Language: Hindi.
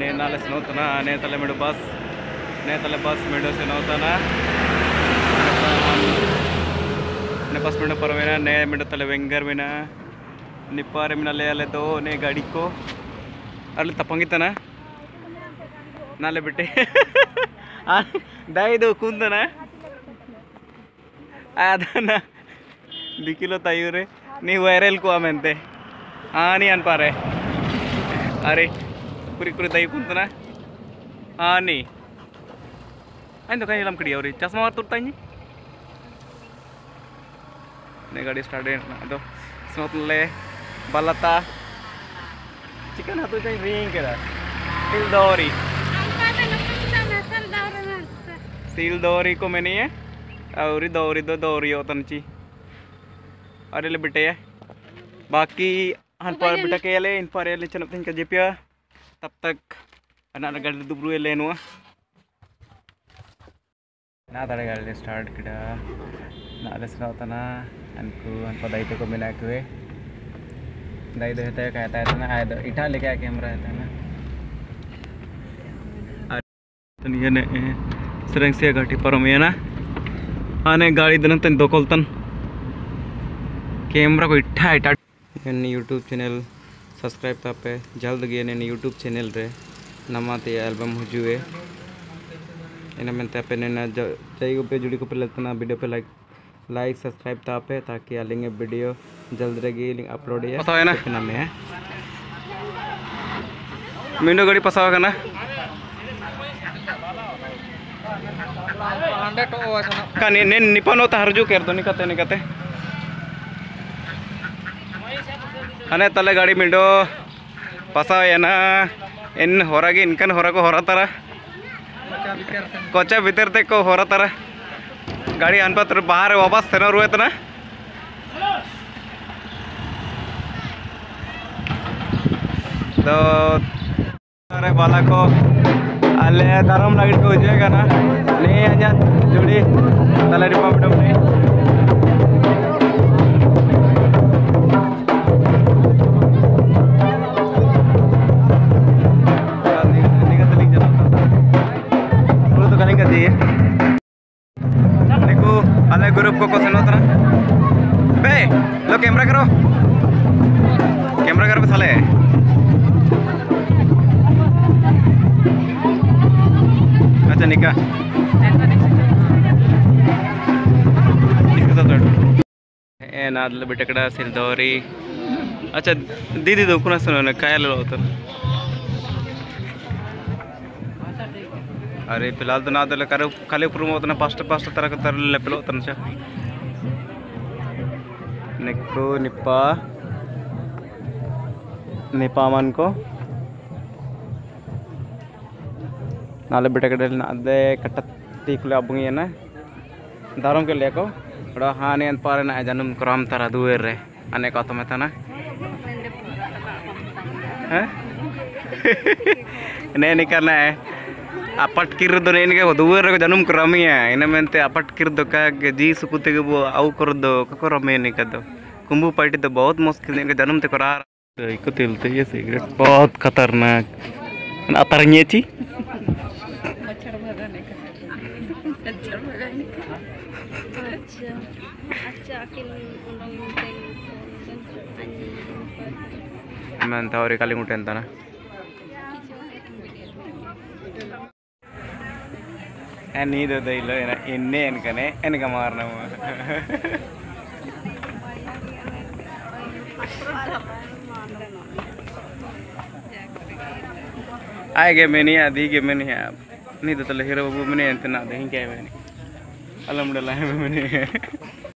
ನೇ ನಾಲ್ಕು ನೋತನ ನೇತಲೆ बस ಬಸ್ ನೇತಲೆ ಬಸ್ ಮಿಡೋಸಿ ನೋತನ ನೆ बस मिनट पर मेरा ने मिनट तले वेंगर में ना निपारे में ले आले दो ने गाड़ी को अरे तपंगी तना नाले बेटे दाई दो कूद ना आधा ना दिखिलो तयूरे नहीं वायरल को आमेंते हाँ नहीं अनपारे अरे ಕುರಿ ದೈ ಕುಂತನ ಹಾಂ ನೀ ಆಯ್ತು ಕೈ ನಮ್ಮ ಕಡಿ ಅವ್ರಿ ಚಸ್ಮಾ ಮಾರ್ತುರ್ತಾ ಇಂಜಿ ನೇ ಗಾಡಿ ಸ್ಟಾರ್ಟ್ ಅದು ಸ್ಮೋತ್ಲೆ ಬಲತ ಚಿಕನ್ ಹತ್ತು ಚೈ ರಿಂಗ್ ಕೆಲ ಸಿಲ್ ದೋರಿ ಸಿಲ್ ದೋರಿ ಕೊ ಮೇನಿ ಅವ್ರಿ ದೌರಿದ್ದು ದೌರಿ ಹೋತನ್ಚಿ ಅವರೆಲ್ಲ ಬಿಟ್ಟೆಯ ಬಾಕಿ ಹನ್ಪಾರ್ ಬಿಟ್ಟಕ್ಕೆ ಎಲ್ಲ ಇನ್ಪಾರ್ ಎಲ್ಲ ಚೆನ್ನಪ್ಪ ಹಿಂಗೆ ಜಪಿಯ तब तक अना गाड़ी दुबरू ले नुआ ना तड़े गाड़ी स्टार्ट किड़ा ना ले सुनावतना अनको अनको दायित्व को मिला के दायित्व होता है कहता है ना आए तो इठा लेके कैमरा है ना। तन ये ने सरंग से घाटी पर में ना। आने गाड़ी दन तन दोकलतन कैमरा को इठा इठा। यूट्यूब चैनल सब्सक्राइब तापे जल्द गे ने यूट्यूब चैनल रे। नमाते एल्बम हुजुए इन मेनते पे ने जाइगो पे जुड़ी को पे लेतना वीडियो पे लाइक लाइक सब्सक्राइब तापे ताकि आलेंगे वीडियो जल्द लिंक अपलोड है पता है ना। कितना में है? गाड़ी पसावा करना। का ने ने निपन होता हरजू केर तो निकते निकते। अने तले गाड़ी मिंडो पसावा है ना इन ಹೊರಗೆ ಇನ್ಕನ್ ಹೊರಗೆ ಹೊರತಾರ कोचा भीतर तक को हो रहा तारा गाड़ी अनपत्र बाहर वापस तेना रुए तना तो अरे बाला को अले धर्म लगे को जाएगा ना नहीं अजा जुड़ी तले डिपा अलग ग्रुप को क्वेश्चन होता ना बे लो कैमरा करो कैमरा करो बे साले अच्छा निका ಏ ನಾದ್ಲ ಬಿಟ್ಟ ಕಡೆ ಸಿಲ್ದವ್ರಿ ಅಚ್ಚಾ ದೀದಿದು ಕುನಸ್ತನ ಕಾಯಲ್ಲ ಹೋಗ್ತಾನೆ अरे, फ़िलहाल तो ना तो करे खाली ऊपर होता पास्ट पास्ट तरह का तरह लेपल होता ना निक्को निप्पा निपा। मन को। नाले बिटा कड़े अदे अबंगी ना। दारम के लिए अन पारे ना जनम क्रम तरह दुएर रे अने का मेता ना। हैं। ಅಪ್ಪಟ್ಕಿರೋದು ನಿನಗೆ ದೂರ ಜನುಮ್ಕ ರಮಿಯ ಇನ್ನೊಮ್ಮೆ ಅಪ್ಪಟ್ಕಿರೋದು ಕಾಗೆ ಜೀಸು ಕೂತಿಗೆ ಅವು ಕೊರದ್ದು ಕಕೋ ರಮಿಯ ನಿಕದ್ದು ಕುಂಬು ಪಾಟಿದ್ದು ಬಹುತ್ ಮುಸ್ಕಿಲ್ ನಿನಗೆ ಜನುಮ್ ತಿಕೊರ इको तिलते ये सिगरेट बहुत खतरनाक अतरंगे ची मैं अंत और कल उठे ना ನೀದು ಇಲ್ಲ ಏನ ಎಣ್ಣೆ ಅನ್ಕನೆ ಎನ್ಕ ಮಾರ್ನವ ಆಯ್ಗೆ ಮೇನಿ ಅದು ಹೀಗೆ ಮೇನಿ ನೀದು ತಲೆ ಹಿರೋ ಒಬ್ಬ ಮನೆ ಅಂತ ನಾ ಅದು ಹಿಂಗೆ ಮೇನಿ ಅಲ್ಲ ಮುಡಲ್ಲ ಮೇನಿ